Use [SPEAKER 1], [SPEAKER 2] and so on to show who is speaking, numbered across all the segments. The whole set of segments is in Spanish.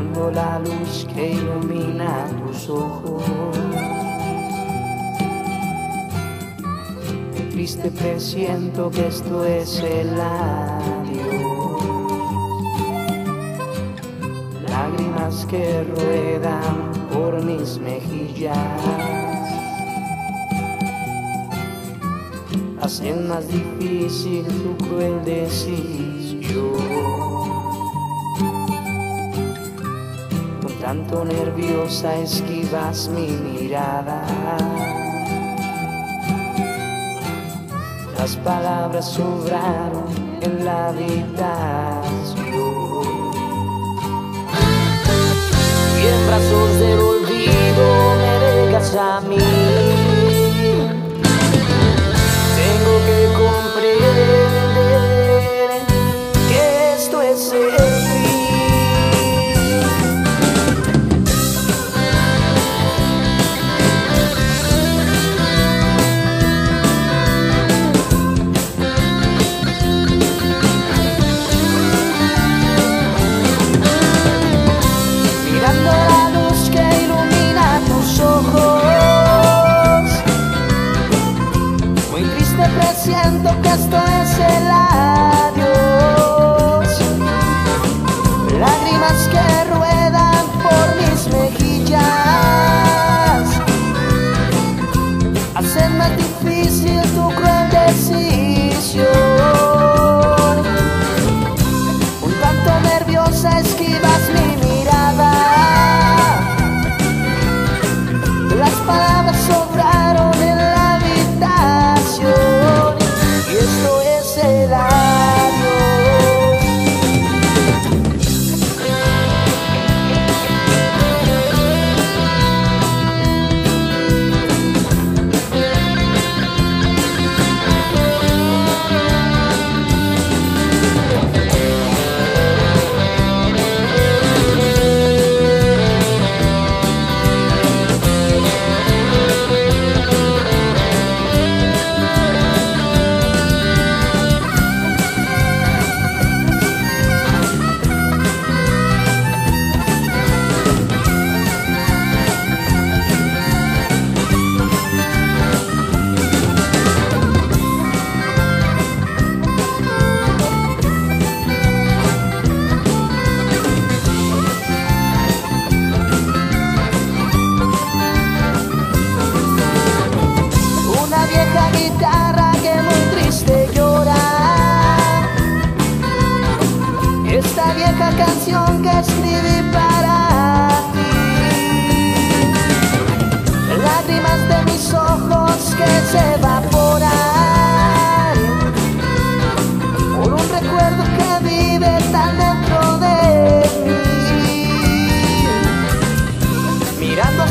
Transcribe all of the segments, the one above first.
[SPEAKER 1] mirando la luz que ilumina tus ojos. Triste presiento que esto es el adiós. Lágrimas que ruedan por mis mejillas. Hacen más difícil tu cruel decisión. Tanto nerviosa esquivas mi mirada. Las palabras sobraron en la habitación. Y en brazos del olvido me dejas a mí. Tengo que comprender que esto es triste presiento que esto es el adiós. Lágrimas que ruedan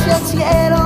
[SPEAKER 1] Eu só quero